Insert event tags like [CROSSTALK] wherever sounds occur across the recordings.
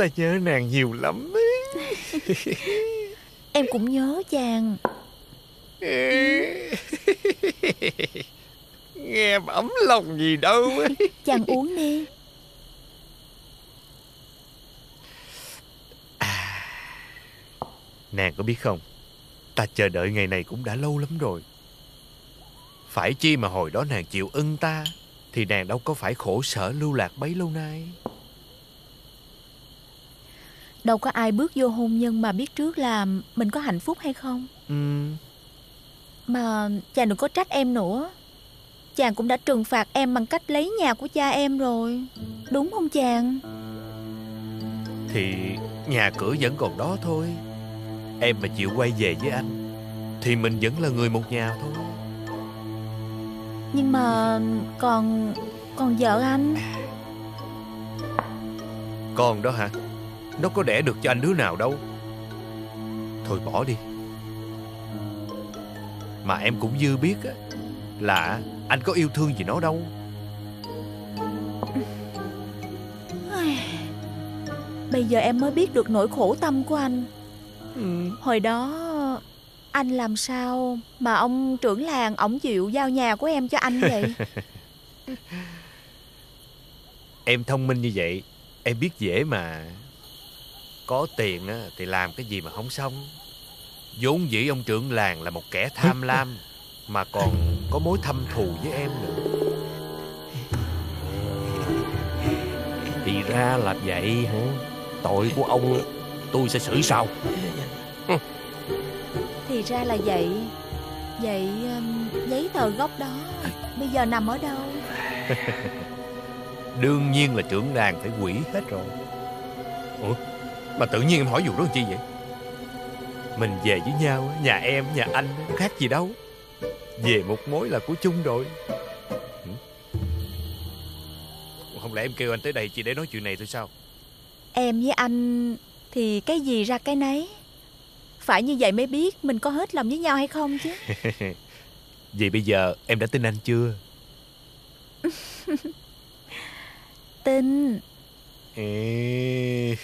Ta nhớ nàng nhiều lắm Em cũng nhớ chàng. [LAUGHS] Nghe mà ấm lòng gì đâu Chàng uống đi. À, Nàng có biết không? Ta chờ đợi ngày này cũng đã lâu lắm rồi. Phải chi mà hồi đó nàng chịu ưng ta Thì nàng đâu có phải khổ sở lưu lạc bấy lâu nay Đâu có ai bước vô hôn nhân mà biết trước là mình có hạnh phúc hay không? Ừ. Mà chàng đừng có trách em nữa. Chàng cũng đã trừng phạt em bằng cách lấy nhà của cha em rồi. Đúng không chàng? Thì nhà cửa vẫn còn đó thôi. Em mà chịu quay về với anh Thì mình vẫn là người một nhà thôi. Nhưng mà còn còn vợ anh? Con đó hả Nó có đẻ được cho anh đứa nào đâu. Thôi bỏ đi. Mà em cũng dư biết á Là anh có yêu thương gì nó đâu. Bây giờ em mới biết được nỗi khổ tâm của anh. Ừ. Hồi đó anh làm sao mà ông trưởng làng ổng chịu giao nhà của em cho anh vậy? [LAUGHS] [LAUGHS] Em thông minh như vậy Em biết dễ mà Có tiền thì làm cái gì mà không xong. Vốn dĩ ông trưởng làng là một kẻ tham [LAUGHS] lam Mà còn có mối thâm thù với em nữa. Thì ra là vậy hả? Tội của ông tôi sẽ xử sao Thì ra là vậy. Vậy um, giấy tờ gốc đó Bây giờ nằm ở đâu? [LAUGHS] Đương nhiên là trưởng làng phải quỷ hết rồi. Ủa Mà tự nhiên em hỏi vụ đó làm chi vậy? Mình về với nhau Nhà em, nhà anh Khác gì đâu. Về một mối là của chung rồi. Không lẽ em kêu anh tới đây chỉ để nói chuyện này thôi sao? Em với anh Thì cái gì ra cái nấy. Phải như vậy mới biết Mình có hết lòng với nhau hay không chứ. [LAUGHS] Vậy bây giờ em đã tin anh chưa? [LAUGHS] Tin. Ê...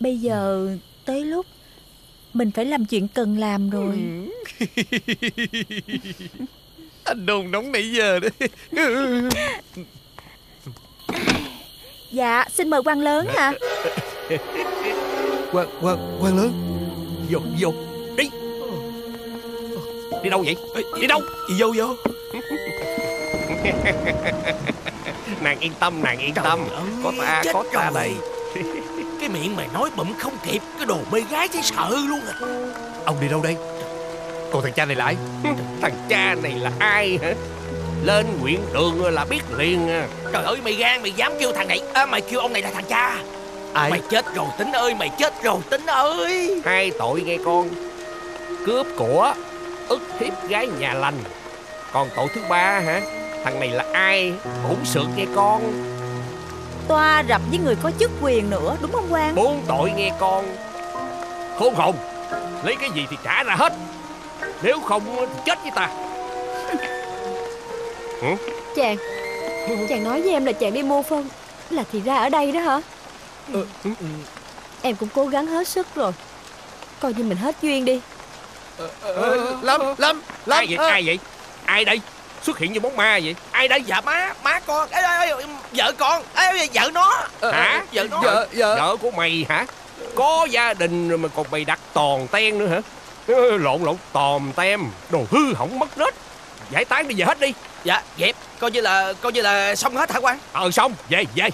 Bây giờ tới lúc Mình phải làm chuyện cần làm rồi. [LAUGHS] Anh đồn nóng nãy giờ đấy [LAUGHS] Dạ xin mời quan lớn hả? Quan, quan, quan lớn. Vô, vô, đi. Đi đâu vậy? Đi đâu? Vô vô [LAUGHS] Nàng yên tâm, nàng yên tâm. Có ta, có ta đây. [LAUGHS] Cái miệng mày nói bụm không kịp Cái đồ mê gái thấy sợ luôn à. Ông đi đâu đây? Còn thằng cha này là ai? [LAUGHS] Thằng cha này là ai hả? Lên huyện đường là biết liền à. Trời ơi mày gan mày dám kêu thằng này. À, Mày kêu ông này là thằng cha. Ai? Mày chết rồi tính ơi mày chết rồi tính ơi. Hai tội nghe con. Cướp của ức hiếp gái nhà lành. Còn tội thứ ba hả Thằng này là ai? Bổn sượt nghe con. Toa rập với người có chức quyền nữa Đúng không quan Bốn tội nghe con. Khốn hồn. Lấy cái gì thì trả ra hết. Nếu không thì chết với ta? Chàng Chàng nói với em là chàng đi mua phân. Là thì ra ở đây đó hả? Ừ. Em cũng cố gắng hết sức rồi. Coi như mình hết duyên đi. Ờ, ờ, Lâm Lâm Lâm Ai vậy? À. ai vậy? Ai đây xuất hiện như bóng ma vậy? Ai đây? Dạ má má con. Ê, ê, ê, vợ con. Ê, vợ nó. Hả? vợ nó. Vợ, vợ. Vợ của mày hả? Có gia đình rồi mà còn mày đặt tòn ten nữa hả? Lộn lộn tòm tem. Đồ hư hỏng mất rết giải tán đi về hết đi. Dạ dẹp. Coi như là coi như là xong hết hả quan ờ xong. Về về.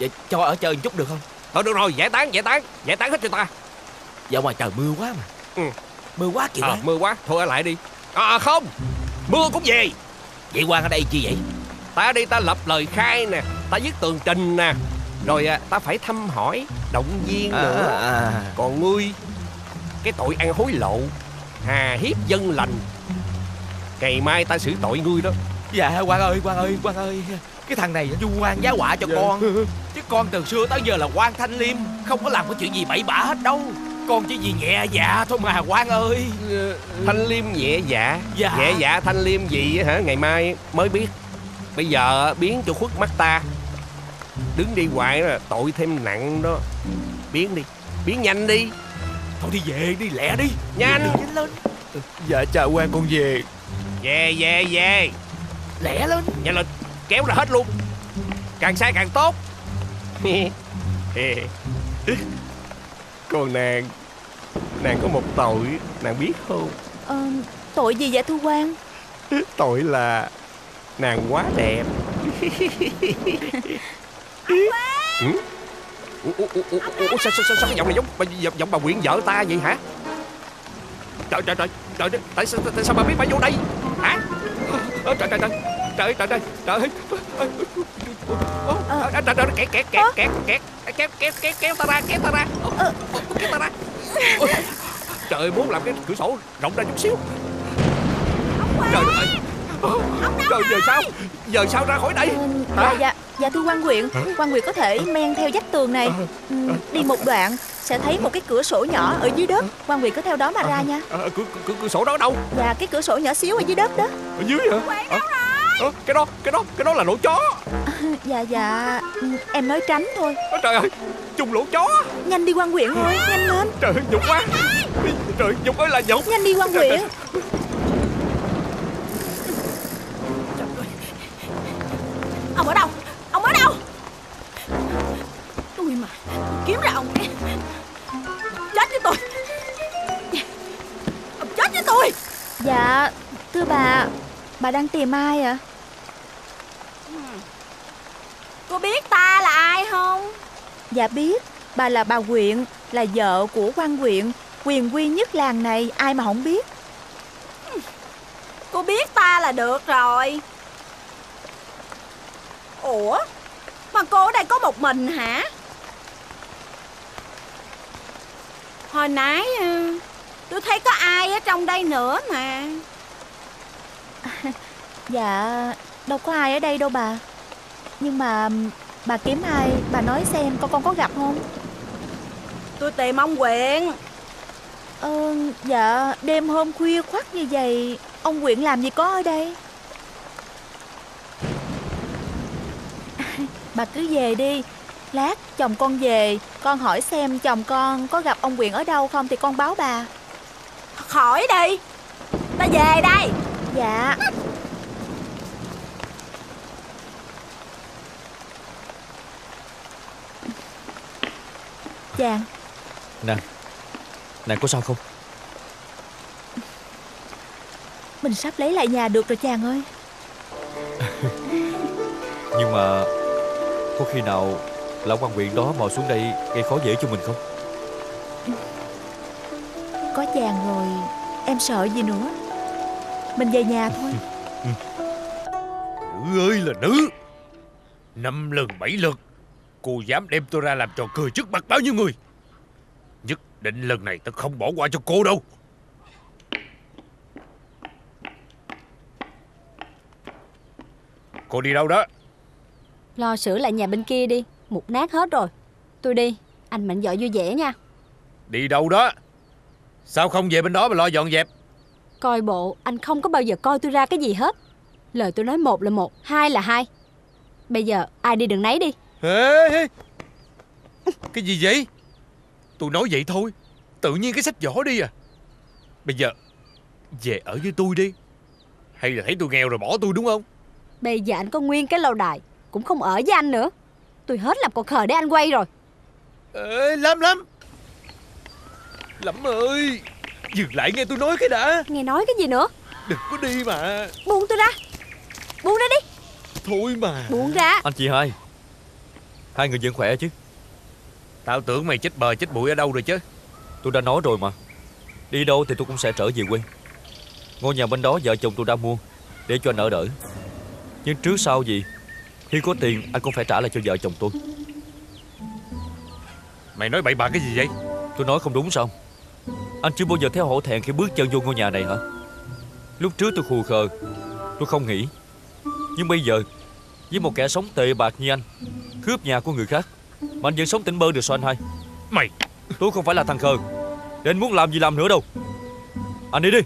Vậy cho ở chơi một chút được không? Thôi được rồi. Giải tán giải tán. Giải tán hết cho ta. Dạ ngoài trời mưa quá mà. Ừ. mưa quá kìa. À, mưa quá. Thôi ở lại đi. À không mưa cũng về. Vậy quan ở đây chi vậy? Ta đi ta lập lời khai nè ta viết tường trình nè. Rồi à, ta phải thăm hỏi động viên à, nữa. à. còn ngươi cái tội ăn hối lộ hà hiếp dân lành. Ngày mai ta xử tội ngươi đó. Dạ quan ơi quan ơi quan ơi. Cái thằng này du quan giá họa cho dạ. con. [LAUGHS] Chứ con từ xưa tới giờ là quan thanh liêm không có làm cái chuyện gì bậy bạ hết đâu con chỉ vì nhẹ dạ thôi mà quan ơi. Thanh liêm nhẹ dạ. Dạ. Nhẹ dạ thanh liêm gì hả? Ngày mai mới biết. Bây giờ biến cho khuất mắt ta. Đứng đi hoài là tội thêm nặng đó. Biến đi. Biến nhanh đi. Thôi đi về đi lẹ đi. Nhanh. Nhanh lên. Dạ cha quan con về. Về về về. Lẹ lên. Nhanh lên. Kéo ra hết luôn. Càng sai càng tốt. [LAUGHS] [LAUGHS] Còn nàng Nàng có một tội Nàng biết không ờ, Tội gì vậy Thu Quang Tội là Nàng quá đẹp ừ? Ủa, ủa, ủa, ủa, ủa, sao, sao, sao, sao cái giọng này giống giọng, giọng bà quyện vợ ta vậy hả Trời trời trời trời tại sao tại sao bà biết bà vô đây hả Ờ, trời trời trời trời trời trời trời Ờ, trời trời kẹt kẹt kẹt kẹt kẹt kéo kéo kéo kéo ta ra kéo ta ra Ờ, kéo ta ra Ôi, [LAUGHS] trời ơi, muốn làm cái cửa sổ rộng ra chút xíu. Trời ơi! trời giờ sao? Giờ sao ra khỏi đây? Ờ, dạ dạ dạ thưa quan huyện quan huyện có thể men theo vách tường này. Ừ, đi một đoạn sẽ thấy một cái cửa sổ nhỏ ở dưới đất. Quan huyện cứ theo đó mà ra nha. à, cửa, cửa, cửa sổ đó đâu? Dạ cái cửa sổ nhỏ xíu ở dưới đất đó. Ở dưới hả? À, cái đó cái đó cái đó là lỗ chó. [LAUGHS] Dạ dạ. Ừ, em nói tránh thôi. À, trời ơi chung lỗ chó. Nhanh đi quan huyện thôi nhanh lên. Trời ơi nhục quá. Trời nhục ơi là nhục. Nhanh đi quan huyện. Ông ở đâu? Ông ở đâu? Tôi mà Kiếm ra ông Chết với tôi. Ông chết với tôi. Dạ Thưa bà Bà đang tìm ai ạ? à? Cô biết ta là ai không? Dạ biết Bà là bà huyện Là vợ của quan huyện Quyền quy nhất làng này Ai mà không biết. Cô biết ta là được rồi. Ủa? Mà cô ở đây có một mình hả? Hồi nãy ờ, Tôi thấy có ai ở trong đây nữa mà. [LAUGHS] Dạ Đâu có ai ở đây đâu bà. Nhưng mà Bà kiếm ai? Bà nói xem con con có gặp không? Tôi tìm ông Quyện Ờ Dạ Đêm hôm khuya khoắt như vậy Ông Quyện làm gì có ở đây? [LAUGHS] Bà cứ về đi. Lát chồng con về Con hỏi xem chồng con có gặp ông Quyện ở đâu không Thì con báo bà. Khỏi đi. Ta về đây. Dạ Chàng. Nàng Nàng có sao không? Mình sắp lấy lại nhà được rồi chàng ơi. [LAUGHS] Nhưng mà Có khi nào Lão quan huyện đó mò xuống đây Gây khó dễ cho mình không? Có chàng rồi Em sợ gì nữa. Mình về nhà thôi. [LAUGHS] Nữ ơi là nữ. Năm lần bảy lượt Cô dám đem tôi ra làm trò cười trước mặt bao nhiêu người? Nhất định lần này tôi không bỏ qua cho cô đâu. Cô đi đâu đó? Lo sửa lại nhà bên kia đi Mục nát hết rồi. Tôi đi Anh mạnh dọn vui vẻ nha. Đi đâu đó? Sao không về bên đó mà lo dọn dẹp? Coi bộ anh không có bao giờ coi tôi ra cái gì hết. Lời tôi nói một là một Hai là hai. Bây giờ ai đi đừng nấy đi Ê, ê. Cái gì vậy? Tôi nói vậy thôi. Tự nhiên cái sách vỏ đi à. Bây giờ Về ở với tôi đi. Hay là thấy tôi nghèo rồi bỏ tôi đúng không? Bây giờ anh có nguyên cái lâu đài Cũng không ở với anh nữa. Tôi hết làm con khờ để anh quay rồi. Ê, Lâm Lâm. Lâm ơi Dừng lại nghe tôi nói cái đã. Nghe nói cái gì nữa? Đừng có đi mà. Buông tôi ra. Buông ra đi. Thôi mà. Buông ra. Anh chị hai Hai người vẫn khỏe chứ? Tao tưởng mày chết bờ chết bụi ở đâu rồi chứ? Tôi đã nói rồi mà. Đi đâu thì tôi cũng sẽ trở về quê. Ngôi nhà bên đó vợ chồng tôi đã mua Để cho anh ở đỡ Nhưng trước sau gì Khi có tiền anh cũng phải trả lại cho vợ chồng tôi. Mày nói bậy bạ cái gì vậy? Tôi nói không đúng sao? Anh chưa bao giờ thấy hổ thẹn khi bước chân vô ngôi nhà này hả? Lúc trước tôi khù khờ Tôi không nghĩ. Nhưng bây giờ Với một kẻ sống tệ bạc như anh. Cướp nhà của người khác. Mà anh vẫn sống tỉnh bơ được sao anh hai? Mày! Tôi không phải là thằng khờ. Để anh muốn làm gì làm nữa đâu. Anh đi đi.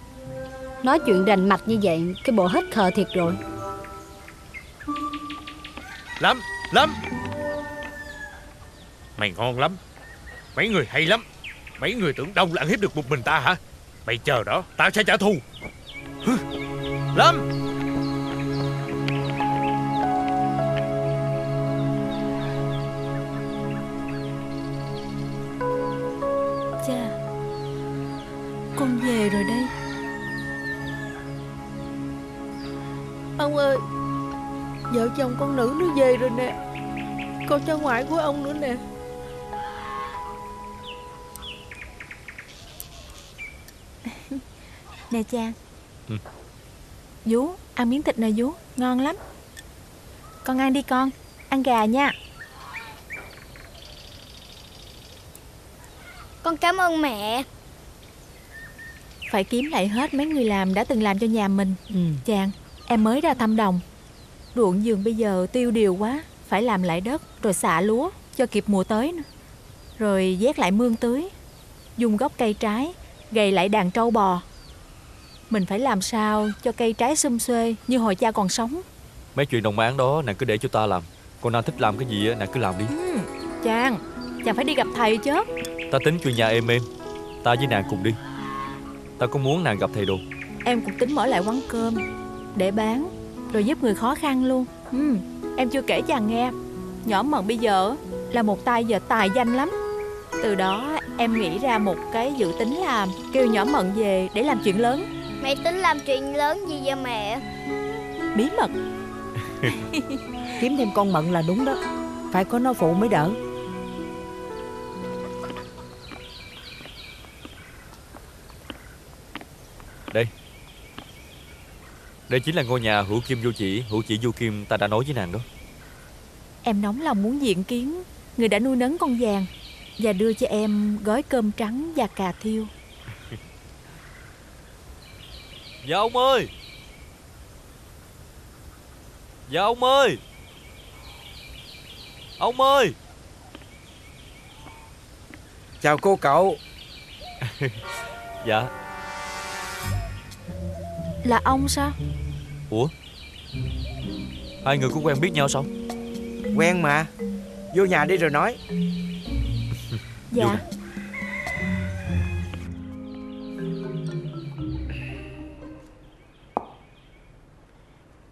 Nói chuyện rành mạch như vậy Cái bộ hết khờ thiệt rồi. Lâm Lâm Mày ngon lắm. Mấy người hay lắm. Mấy người tưởng đâu là ăn hiếp được một mình ta hả? Mày chờ đó Tao sẽ trả thù. Lâm chồng con nữ nó về rồi nè. Con cháu ngoại của ông nữa nè. [LAUGHS] Nè Trang Ừ. Vú Ăn miếng thịt nè vú Ngon lắm. Con ăn đi con Ăn gà nha. Con cảm ơn mẹ. Phải kiếm lại hết mấy người làm đã từng làm cho nhà mình. Ừ. Chàng Em mới ra thăm đồng Ruộng vườn bây giờ tiêu điều quá Phải làm lại đất Rồi xạ lúa Cho kịp mùa tới nữa. Rồi vét lại mương tưới Dùng gốc cây trái Gầy lại đàn trâu bò. Mình phải làm sao cho cây trái xum xuê Như hồi cha còn sống? Mấy chuyện đồng án đó nàng cứ để cho ta làm. Còn nàng thích làm cái gì nàng cứ làm đi. Ừ, Chàng Chàng phải đi gặp thầy chứ. Ta tính chuyện nhà em em Ta với nàng cùng đi. Ta có muốn nàng gặp thầy đồ. Em cũng tính mở lại quán cơm Để bán Rồi giúp người khó khăn luôn. Ừ, Em chưa kể chàng nghe. Nhỏ mận bây giờ là một tay giờ tài danh lắm. Từ đó em nghĩ ra một cái dự tính là Kêu nhỏ mận về để làm chuyện lớn. Mẹ tính làm chuyện lớn gì vậy mẹ? Bí mật. [LAUGHS] Kiếm thêm con mận là đúng đó. Phải có nó phụ mới đỡ Đây chính là ngôi nhà hữu kim vô chỉ. Hữu chỉ vô kim ta đã nói với nàng đó. Em nóng lòng muốn diện kiến. Người đã nuôi nấng con vàng Và đưa cho em gói cơm trắng và cà thiêu. [LAUGHS] Dạ ông ơi! Dạ ông ơi! Ông ơi! Chào cô cậu. [LAUGHS] Dạ Là ông sao? Ủa? Hai người có quen biết nhau sao? Quen mà. Vô nhà đi rồi nói. Dạ.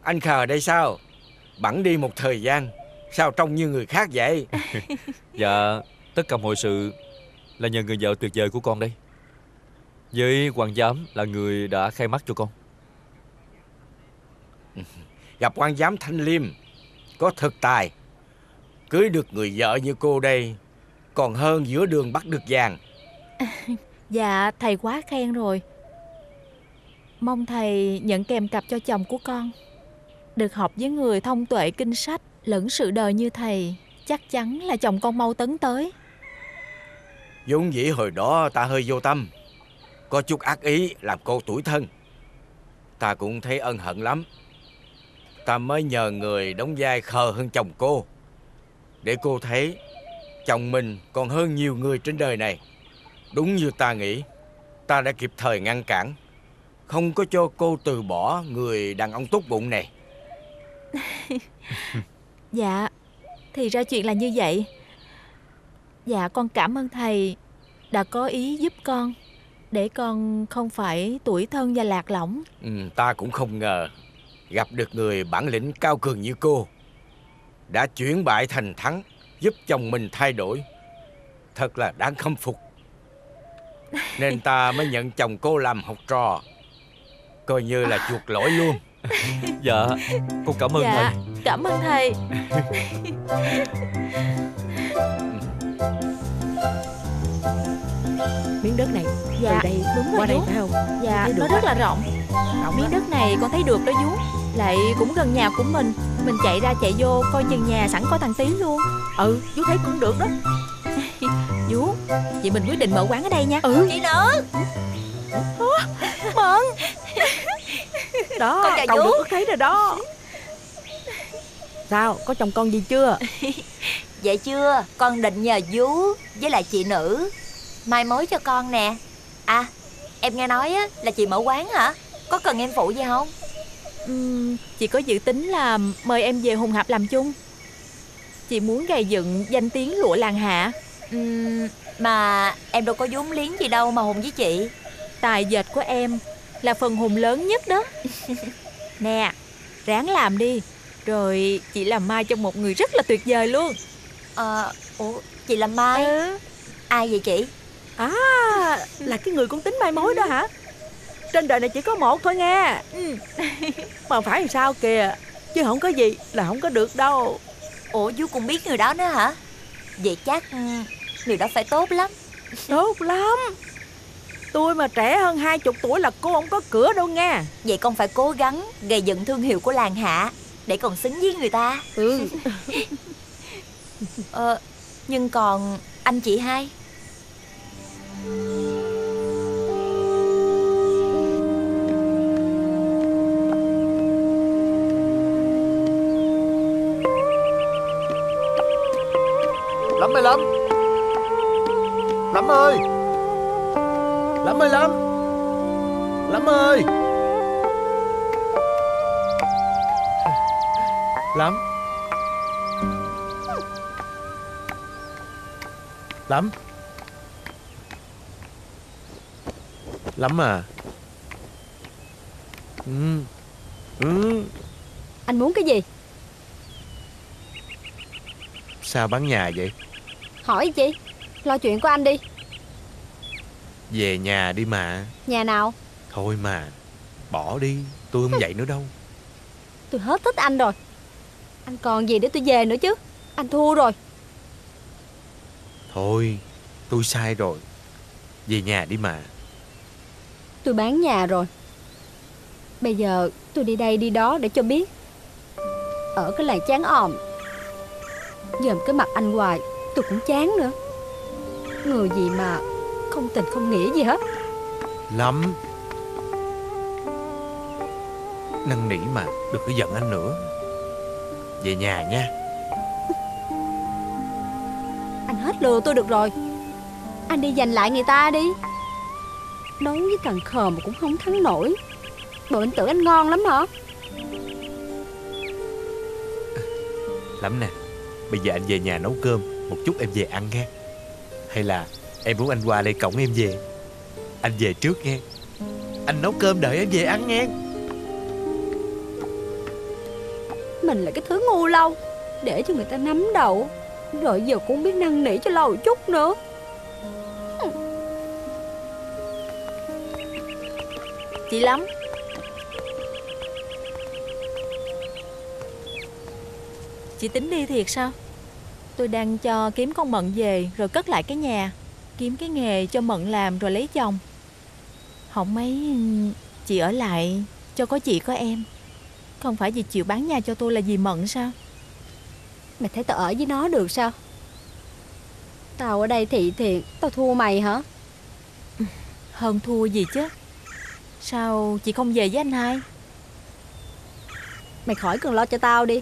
Anh khờ đây sao? Bẵng đi một thời gian. Sao trông như người khác vậy? [LAUGHS] Dạ Tất cả mọi sự Là nhờ người vợ tuyệt vời của con đây. Với hoàng giám là người đã khai mắt cho con Gặp quan giám Thanh Liêm Có thực tài. Cưới được người vợ như cô đây Còn hơn giữa đường bắt được vàng. [LAUGHS] Dạ thầy quá khen rồi. Mong thầy nhận kèm cặp cho chồng của con. Được học với người thông tuệ kinh sách Lẫn sự đời như thầy Chắc chắn là chồng con mau tấn tới. Vốn dĩ hồi đó ta hơi vô tâm Có chút ác ý làm cô tuổi thân. Ta cũng thấy ân hận lắm Ta mới nhờ người đóng vai khờ hơn chồng cô. Để cô thấy Chồng mình còn hơn nhiều người trên đời này. Đúng như ta nghĩ Ta đã kịp thời ngăn cản. Không có cho cô từ bỏ người đàn ông tốt bụng này. [LAUGHS] Dạ Thì ra chuyện là như vậy. Dạ con cảm ơn thầy Đã có ý giúp con Để con không phải tuổi thân và lạc lõng. Ừ, Ta cũng không ngờ Gặp được người bản lĩnh cao cường như cô Đã chuyển bại thành thắng Giúp chồng mình thay đổi. Thật là đáng khâm phục. Nên ta mới nhận chồng cô làm học trò. Coi như là chuộc lỗi luôn. [LAUGHS] Dạ Con cảm ơn Dạ thầy. cảm ơn thầy. [LAUGHS] Miếng đất này Dạ Từ đây đúng rồi qua đây phải không? Dạ nó rất là rộng. Miếng đất này con thấy được đó vú Lại cũng gần nhà của mình. Mình chạy ra chạy vô coi chừng nhà sẵn có thằng Tí luôn. Ừ chú thấy cũng được đó. [LAUGHS] Vú Vậy mình quyết định mở quán ở đây nha. Ừ. Chị nữ Mận Đó Con chào cậu vú. được thấy rồi đó. Sao có chồng con gì chưa? [LAUGHS] Dạ chưa, con định nhờ vú với lại chị nữ Mai mối cho con nè. À, em nghe nói á, là chị mở quán hả? Có cần em phụ gì không? Chị có dự tính là mời em về Hùng Hạp làm chung Chị muốn gây dựng danh tiếng lụa làng hạ uhm, Mà em đâu có vốn liếng gì đâu mà hùng với chị Tài dệt của em là phần hùng lớn nhất đó [LAUGHS] Nè, ráng làm đi Rồi chị làm mai cho một người rất là tuyệt vời luôn à, Ủa, chị làm mai? Ừ. Ai vậy chị? À, là cái người con tính mai mối đó hả? Trên đời này chỉ có một thôi nghe. Ừ. [LAUGHS] Mà phải làm sao kìa Chứ không có gì là không có được đâu. Ủa chú cũng biết người đó nữa hả? Vậy chắc ừ, người đó phải tốt lắm. [LAUGHS] Tốt lắm. Tôi mà trẻ hơn hai chục tuổi là cô không có cửa đâu nghe. Vậy con phải cố gắng gây dựng thương hiệu của làng hạ Để còn xứng với người ta. Ừ. [LAUGHS] Ờ, nhưng còn anh chị hai Lắm ơi lắm. Lắm ơi. Lắm ơi lắm. Lắm ơi. Lắm. Lắm. Lắm à? Ừ. Ừ. Anh muốn cái gì? Sao bán nhà vậy Hỏi chị Lo chuyện của anh đi. Về nhà đi mà. Nhà nào? Thôi mà Bỏ đi Tôi không dậy nữa đâu. Tôi hết thích anh rồi. Anh còn gì để tôi về nữa chứ? Anh thua rồi. Thôi Tôi sai rồi. Về nhà đi mà. Tôi bán nhà rồi. Bây giờ tôi đi đây đi đó để cho biết. Ở cái làng chán òm Dòm cái mặt anh hoài Tôi cũng chán nữa. Người gì mà không tình không nghĩa gì hết. Lắm. Năn nỉ mà Đừng có giận anh nữa. Về nhà nha. Anh hết lừa tôi được rồi. Anh đi giành lại người ta đi. Đấu với thằng khờ mà cũng không thắng nổi. Bộ anh tưởng anh ngon lắm hả? Lắm nè. Bây giờ anh về nhà nấu cơm Một chút em về ăn nghe. Hay là em muốn anh qua đây cổng em về? Anh về trước nghe. Anh nấu cơm đợi em về ăn nghe. Mình là cái thứ ngu lâu Để cho người ta nắm đầu. Rồi giờ cũng biết năn nỉ cho lâu chút nữa. Chị lắm. Chị tính đi thiệt sao Tôi đang cho kiếm con Mận về Rồi cất lại cái nhà. Kiếm cái nghề cho Mận làm rồi lấy chồng. Không mấy Chị ở lại cho có chị có em. Không phải vì chịu bán nhà cho tôi là vì Mận sao? Mày thấy tao ở với nó được sao? Tao ở đây thị thiện Tao thua mày hả? Hơn thua gì chứ? Sao chị không về với anh hai? Mày khỏi cần lo cho tao đi.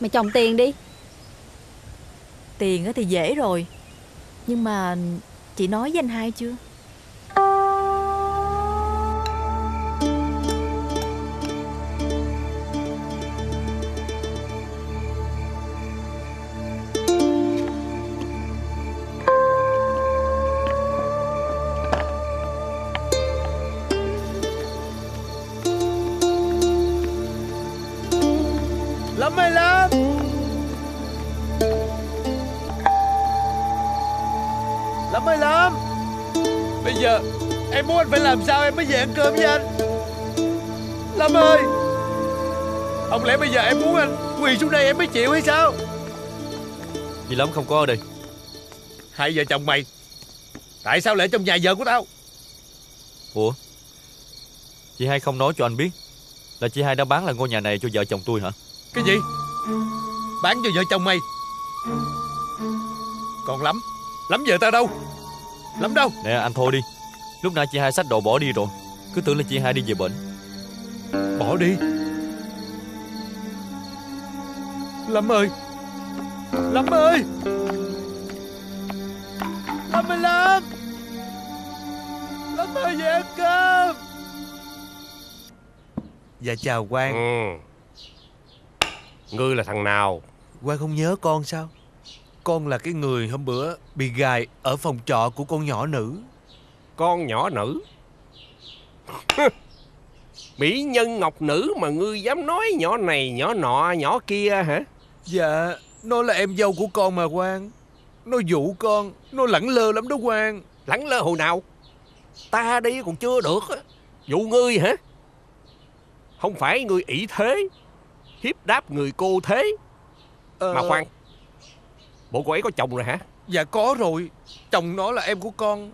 Mày trồng tiền đi Tiền thì dễ rồi. Nhưng mà chị nói với anh hai chưa? Em mới về ăn cơm với anh. Lâm ơi! Không lẽ bây giờ em muốn anh quỳ xuống đây em mới chịu hay sao? Dì Lâm không có ở đây. Hai vợ chồng mày Tại sao lại trong nhà vợ của tao? Ủa? Chị hai không nói cho anh biết Là chị hai đã bán lại ngôi nhà này cho vợ chồng tôi hả? Cái gì? Bán cho vợ chồng mày? Còn lắm Lắm vợ tao đâu? Lắm đâu? Nè anh thôi đi Lúc nãy chị hai xách đồ bỏ đi rồi. Cứ tưởng là chị hai đi về bệnh Bỏ đi. Lâm ơi. Lâm ơi. Lâm ơi Lâm. Lâm ơi về ăn cơm. Dạ chào quan ừ. Ngươi là thằng nào? Quan không nhớ con sao? Con là cái người hôm bữa Bị gài ở phòng trọ của con nhỏ nữ Con nhỏ nữ. [LAUGHS] Mỹ nhân ngọc nữ mà ngươi dám nói nhỏ này nhỏ nọ nhỏ kia hả? Dạ Nó là em dâu của con mà quan Nó dụ con Nó lẳng lơ lắm đó quan Lẳng lơ hồi nào? Ta đi còn chưa được Dụ ngươi hả? Không phải ngươi ỷ thế Hiếp đáp người cô thế. Ờ... Mà khoan Bộ cô ấy có chồng rồi hả Dạ có rồi. Chồng nó là em của con.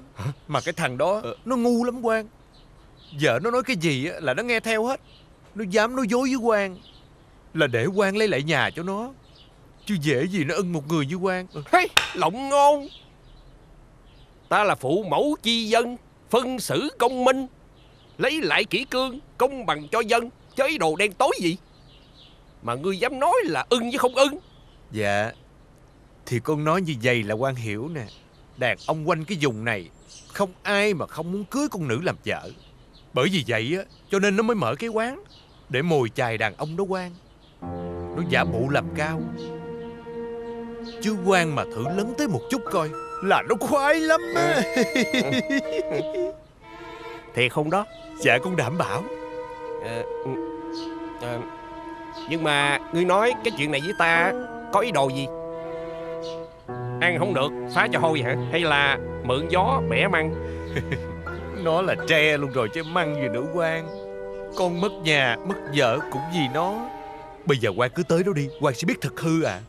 Mà cái thằng đó ờ... nó ngu lắm quan Vợ nó nói cái gì là nó nghe theo hết. Nó dám nói dối với quan Là để quan lấy lại nhà cho nó. Chứ dễ gì nó ưng một người như quan hey, Lộng ngôn. Ta là phụ mẫu chi dân Phân xử công minh. Lấy lại kỹ cương Công bằng cho dân. Chứ đồ đen tối gì? Mà ngươi dám nói là ưng chứ không ưng. Dạ Thì con nói như vậy là quan hiểu nè. Đàn ông quanh cái vùng này Không ai mà không muốn cưới con nữ làm vợ. Bởi vì vậy á Cho nên nó mới mở cái quán Để mồi chài đàn ông đó quan Nó giả bộ làm cao. Chứ quan mà thử lớn tới một chút coi Là nó khoái lắm á. [LAUGHS] Thiệt không đó? Dạ con đảm bảo. À, à, Nhưng mà Ngươi nói cái chuyện này với ta Có ý đồ gì Ăn không được, phá cho hôi hả? Hay là mượn gió bẻ măng? [LAUGHS] Nó là tre luôn rồi chứ, măng gì nữ quan Con mất nhà, mất vợ cũng vì nó. Bây giờ quan cứ tới đó đi quan sẽ biết thật hư à.